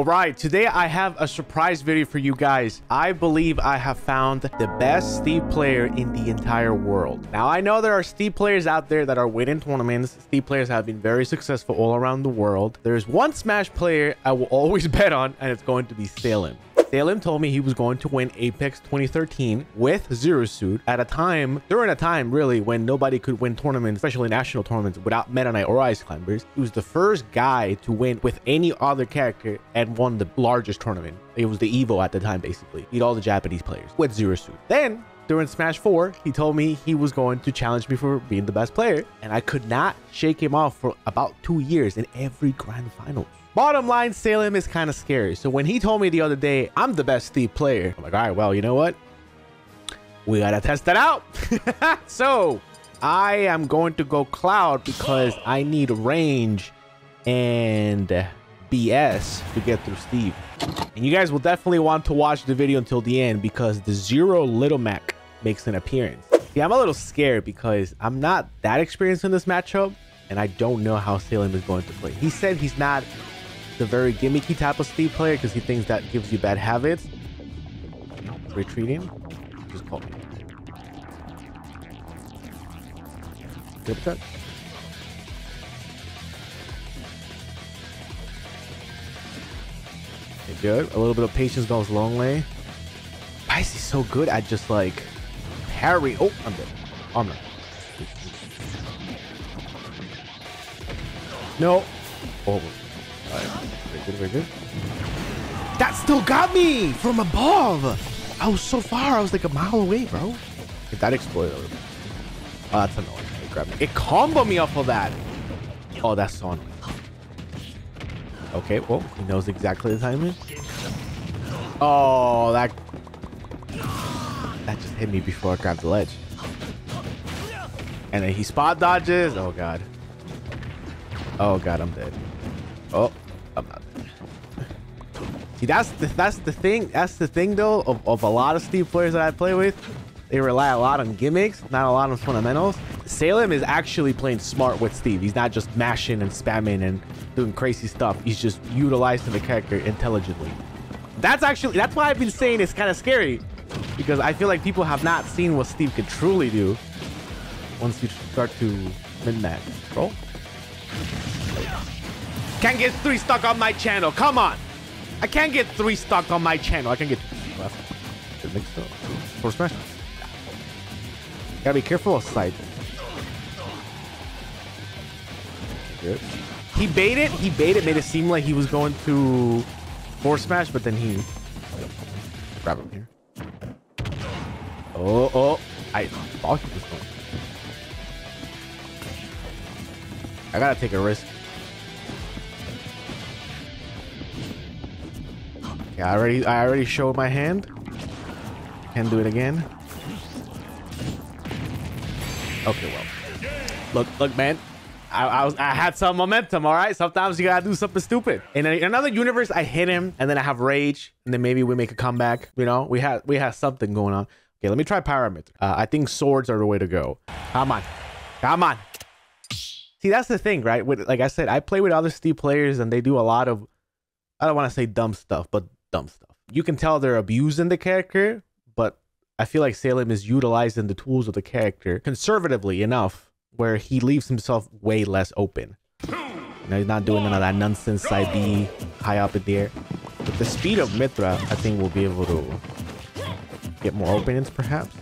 All right, today I have a surprise video for you guys. I believe I have found the best Steve player in the entire world. Now, I know there are Steve players out there that are winning tournaments. Steve players have been very successful all around the world. There's one Smash player I will always bet on, and it's going to be Salem. Salem told me he was going to win Apex 2013 with Zero Suit at a time, during a time really, when nobody could win tournaments, especially national tournaments, without Meta Knight or Ice Climbers. He was the first guy to win with any other character and won the largest tournament. It was the Evo at the time, basically. Beat all the Japanese players with Zero Suit. Then during Smash 4, he told me he was going to challenge me for being the best player, and I could not shake him off for about two years in every grand finals. Bottom line, Salem is kind of scary. So when he told me the other day, I'm the best Steve player, I'm like, all right, well, you know what? We got to test that out. so I am going to go Cloud because I need range and BS to get through Steve. And you guys will definitely want to watch the video until the end because the Zero Little Mac makes an appearance. Yeah, I'm a little scared because I'm not that experienced in this matchup and I don't know how Salem is going to play. He said he's not the very gimmicky type of Steve player because he thinks that gives you bad habits. Retreating. Just call me. Good. Okay, good. A little bit of patience goes a long way. Why is so good at just like parry? Oh, I'm dead. Armor. No. Oh. Good, good. That still got me from above. I was so far. I was like a mile away, bro. If that exploded. Oh, that's annoying. It grabbed me. It combo me off of that. Oh, that's so annoying. Okay, well, he knows exactly the timing. Oh, that... That just hit me before I grabbed the ledge. And then he spot dodges. Oh, God. Oh, God, I'm dead. Oh. See, that's the, that's the thing. That's the thing, though, of, of a lot of Steve players that I play with. They rely a lot on gimmicks, not a lot on fundamentals. Salem is actually playing smart with Steve. He's not just mashing and spamming and doing crazy stuff. He's just utilizing the character intelligently. That's actually, that's why I've been saying it's kind of scary. Because I feel like people have not seen what Steve can truly do once you start to min-max. Bro. Can't get three stuck on my channel. Come on. I can't get three stuck on my channel. I can get left. Mix smash. Gotta be careful of sight. Good. He baited. He baited. Made it seem like he was going to four smash, but then he grab him here. Oh, oh! I thought he was going. I gotta take a risk. I already I already showed my hand. Can do it again. Okay, well. Look, look, man. I, I, was I had some momentum, all right? Sometimes you gotta do something stupid. In a, another universe, I hit him and then I have rage, and then maybe we make a comeback. You know, we had we had something going on. Okay, let me try pyramid. Uh, I think swords are the way to go. Come on. Come on. See, that's the thing, right? With, like I said, I play with other Steve players and they do a lot of, I don't want to say dumb stuff, but dumb stuff. You can tell they're abusing the character, but I feel like Salem is utilizing the tools of the character conservatively enough where he leaves himself way less open. Know, he's not doing none of that nonsense side B high up in the air. The speed of Mythra, I think we'll be able to get more openings perhaps.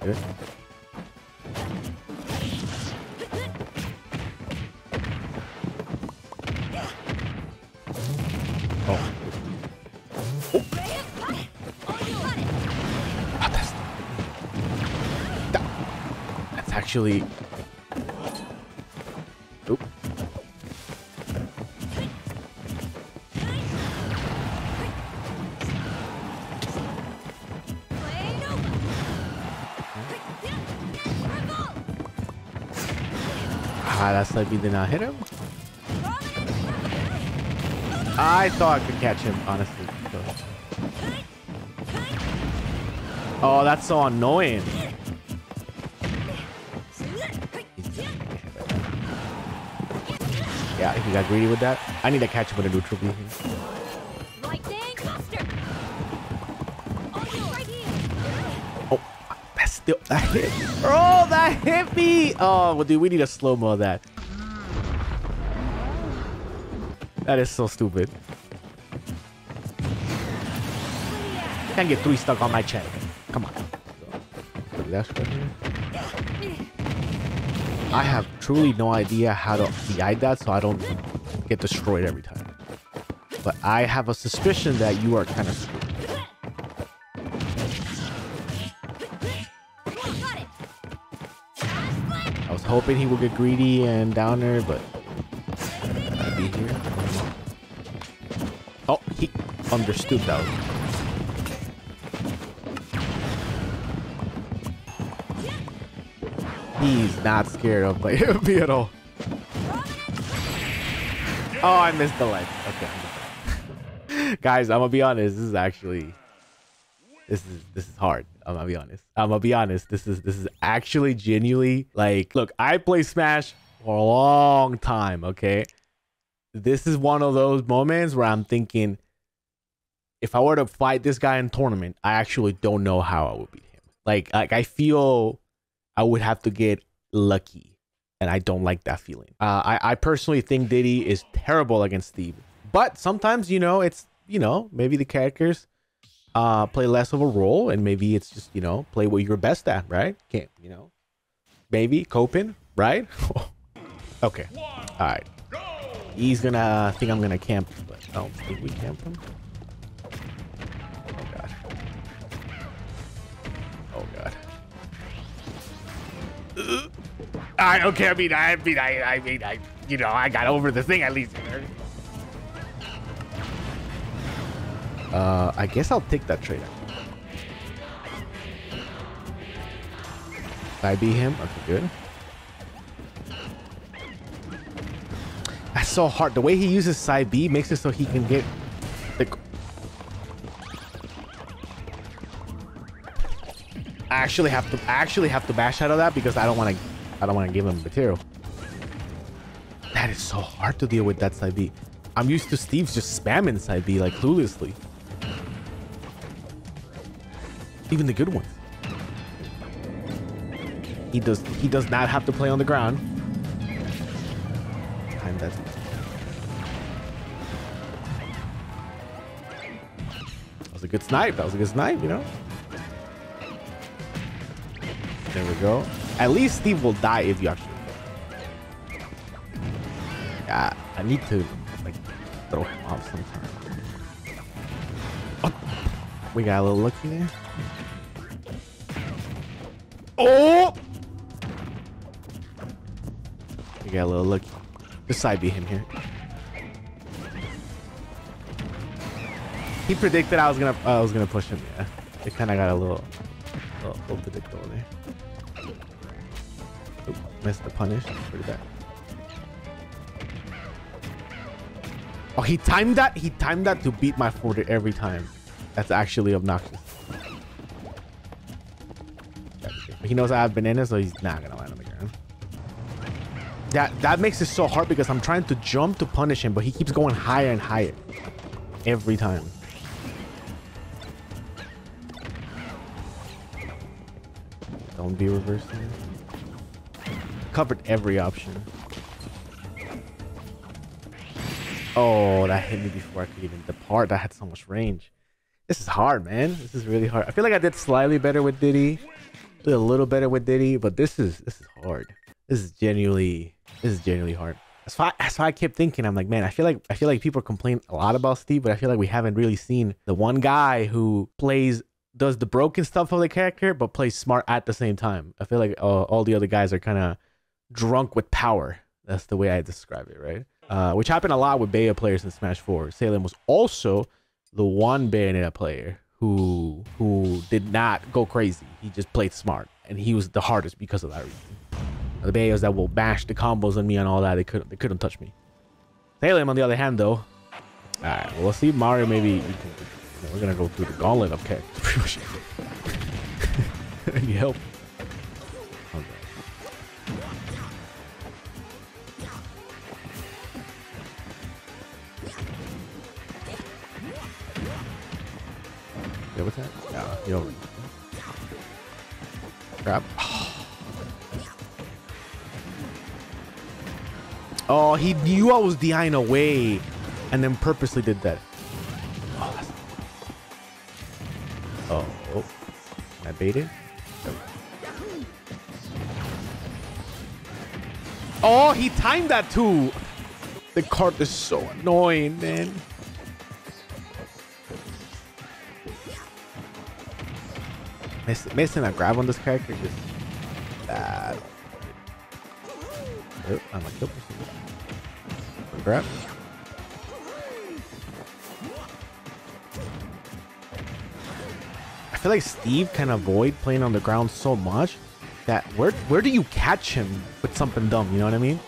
Good. Actually. Ah, that's like we did not hit him. I thought I could catch him, honestly. Oh, that's so annoying. Yeah, he got greedy with that. I need to catch him with a neutral beam. Oh, that's still that hit. Oh, that hit me. Oh, well, dude, we need a slow mo of that. That is so stupid. Can't get three stuck on my chest. Come on. That's right here. I have truly no idea how to DI that so I don't get destroyed every time. But I have a suspicion that you are kind of screwed. I was hoping he would get greedy and down there, but be here. Oh, he understood that. He's not scared of me at all. Oh, I missed the light. Okay. Guys, I'm gonna be honest. This is actually this is this is hard. I'm gonna be honest. I'm gonna be honest. This is this is actually genuinely like look, I play Smash for a long time, okay? This is one of those moments where I'm thinking if I were to fight this guy in tournament, I actually don't know how I would beat him. Like like I feel I would have to get lucky. And I don't like that feeling. Uh, I, I personally think Diddy is terrible against Steve. But sometimes, you know, it's, you know, maybe the characters uh, play less of a role and maybe it's just, you know, play what you're best at, right? Can't, you know, maybe coping, right? okay. All right. He's gonna think I'm gonna camp, but I don't think we camp him. I okay. I mean, I mean, I, I mean, I, you know, I got over the thing at least. Uh, I guess I'll take that trade. I beat him. Okay, good. That's so hard. The way he uses side B makes it so he can get actually have to actually have to bash out of that because I don't want to I don't want to give him material. That is so hard to deal with that side B. I'm used to Steve's just spamming side B like cluelessly. Even the good ones. He does he does not have to play on the ground. Time that. That was a good snipe. That was a good snipe, you know? There we go. At least Steve will die if you actually. Yeah, I need to like throw him off sometime. Oh, we got a little lucky there. Oh! We got a little lucky. Just side beat him here. He predicted I was gonna uh, I was gonna push him. Yeah, it kind of got a little, little, little predictable. Missed the punish. Pretty bad. Oh, he timed that? He timed that to beat my forward every time. That's actually obnoxious. He knows I have bananas, so he's not gonna land on the ground. That that makes it so hard because I'm trying to jump to punish him, but he keeps going higher and higher every time. Don't be reversing covered every option. Oh, that hit me before I could even depart. That had so much range. This is hard, man. This is really hard. I feel like I did slightly better with Diddy. Did a little better with Diddy, but this is this is hard. This is genuinely this is genuinely hard. That's why that's why I kept thinking. I'm like, man, I feel like I feel like people complain a lot about Steve, but I feel like we haven't really seen the one guy who plays does the broken stuff of the character, but plays smart at the same time. I feel like uh, all the other guys are kind of drunk with power. That's the way I describe it, right? Uh, which happened a lot with Bayo players in Smash 4. Salem was also the one Bayonetta player who who did not go crazy. He just played smart, and he was the hardest because of that reason. The Bayos that will bash the combos on me and all that, they couldn't they couldn't touch me. Salem, on the other hand, though, all right, well, we'll see Mario. Maybe we're gonna go through the gauntlet of characters. Pretty much. Help? What's that? Yeah, you know. Grab. Oh, he knew I was DIing away and then purposely did that. Oh, oh, oh. I baited. Oh, he timed that too. The card is so annoying, man. Miss, missing a grab on this character just bad. Oh, I'm a kill Grab. I feel like Steve can avoid playing on the ground so much that where where do you catch him with something dumb? You know what I mean?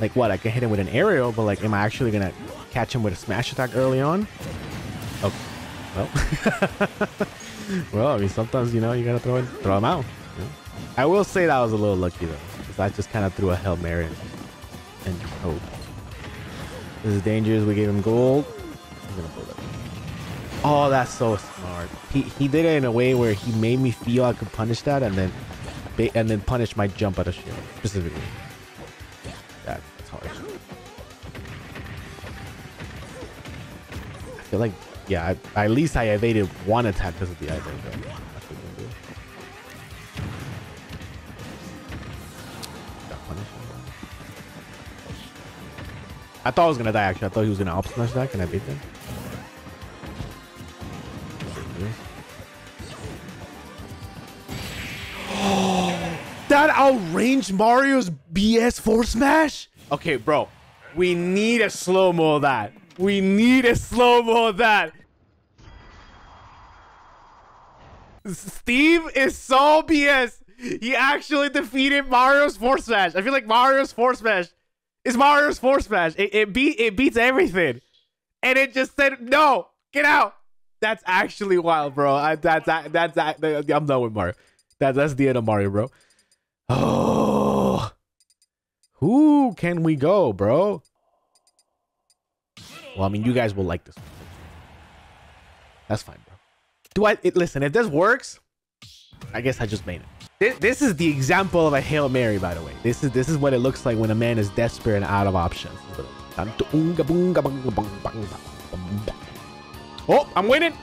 Like what? I can hit him with an aerial, but like, am I actually gonna catch him with a smash attack early on? Okay. Well. well, I mean, sometimes you know you gotta throw it, throw him out. You know? I will say that I was a little lucky though, because I just kind of threw a hail mary and, and hope. This is dangerous. We gave him gold. I'm gonna pull that. Oh, that's so smart. He he did it in a way where he made me feel I could punish that, and then and then punish my jump out of shield specifically. That, that's hard. I feel like yeah, at least I evaded one attack because of the item. I thought I was gonna die actually. I thought he was gonna up smash that. Can I beat him? that outranged Mario's BS force smash? Okay, bro. We need a slow-mo of that. We need a slow-mo of that. Steve is so BS. He actually defeated Mario's force smash. I feel like Mario's force smash is Mario's force smash. It, it beat it beats everything. And it just said, no, get out. That's actually wild, bro. I, that's that, that's that. I'm done with Mario. That, that's the end of Mario, bro. Oh, who can we go, bro? Well, I mean, you guys will like this. One. That's fine, bro. Do I it, listen? If this works, I guess I just made it. This, this is the example of a hail mary, by the way. This is this is what it looks like when a man is desperate and out of options. Oh, I'm winning.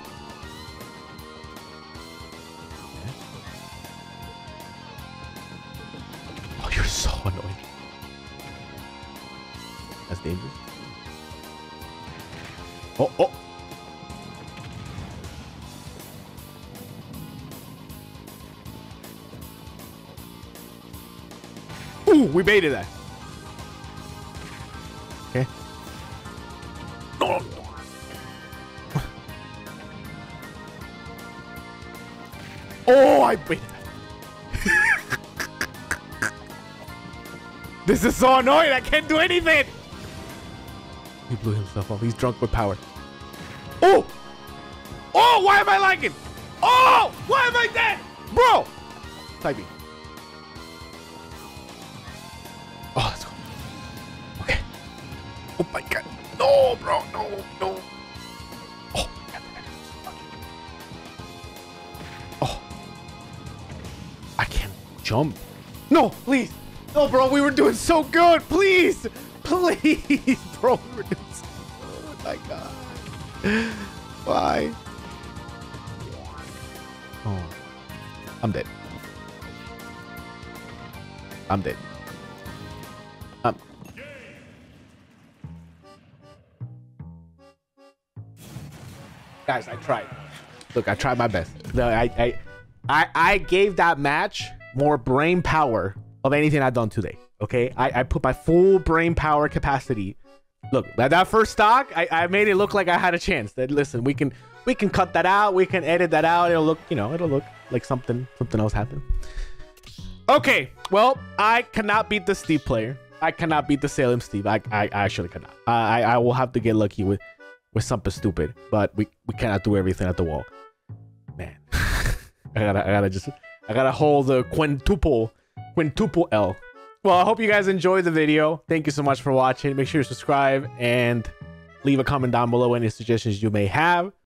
Oh, you're so annoying. That's dangerous. Oh, oh. Ooh, we baited that. Okay. Oh. oh, I baited This is so annoying. I can't do anything. He blew himself up. He's drunk with power. Why am I lagging? Oh! Why am I dead? Bro! Typing. Oh, let's go. Okay. Oh my god. No, bro. No, no. Oh. Oh. I can't jump. No, please. No, bro, we were doing so good. Please, please, bro, we were doing so good. Oh my god. Why? I'm dead. I'm dead. Um. Guys, I tried. Look, I tried my best. No, I, I, I, I gave that match more brain power of anything I've done today. Okay, I, I put my full brain power capacity. Look, that, that first stock, I, I made it look like I had a chance. That listen, we can we can cut that out. We can edit that out. It'll look, you know, it'll look like something something else happened. Okay, well, I cannot beat the Steve player. I cannot beat the Salem Steve. I I, I actually cannot. I I will have to get lucky with with something stupid. But we we cannot do everything at the wall. Man, I gotta I gotta just I gotta hold the quintuple quintuple L. Well, I hope you guys enjoyed the video. Thank you so much for watching. Make sure you subscribe and leave a comment down below any suggestions you may have.